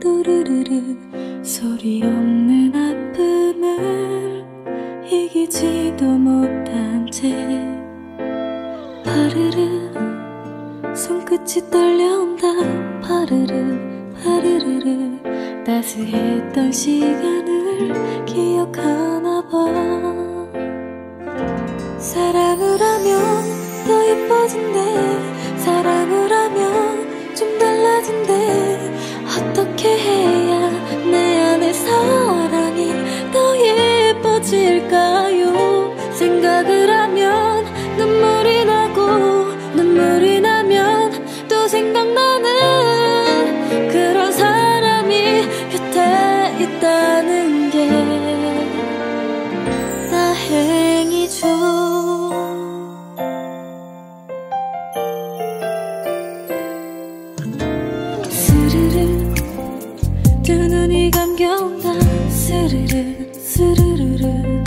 또르르르 소리 없는 아픔을 이기지도 못한 채 파르르 손끝이 떨려온다 파르르 파르르르 따스했던 시간을 기억하나 봐 사랑을 하면 더 예뻐진대 생각을 하면 눈물이 나고 눈물이 나면 또 생각나는 그런 사람이 곁에 있다는 게 다행이죠 스르르 두 눈이 감겨온다. 스르르 스르르르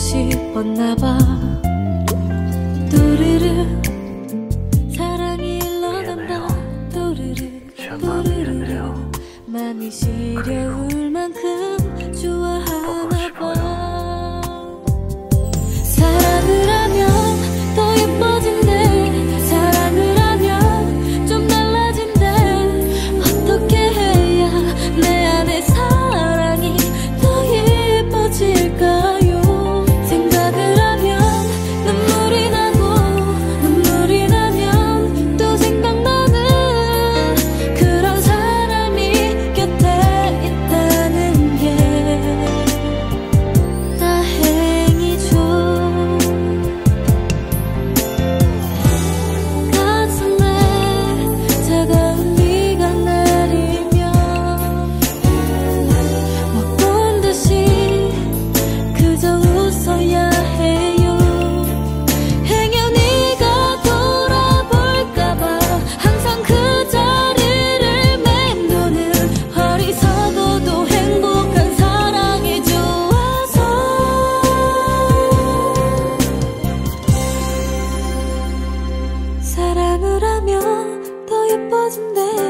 싶었나봐 사랑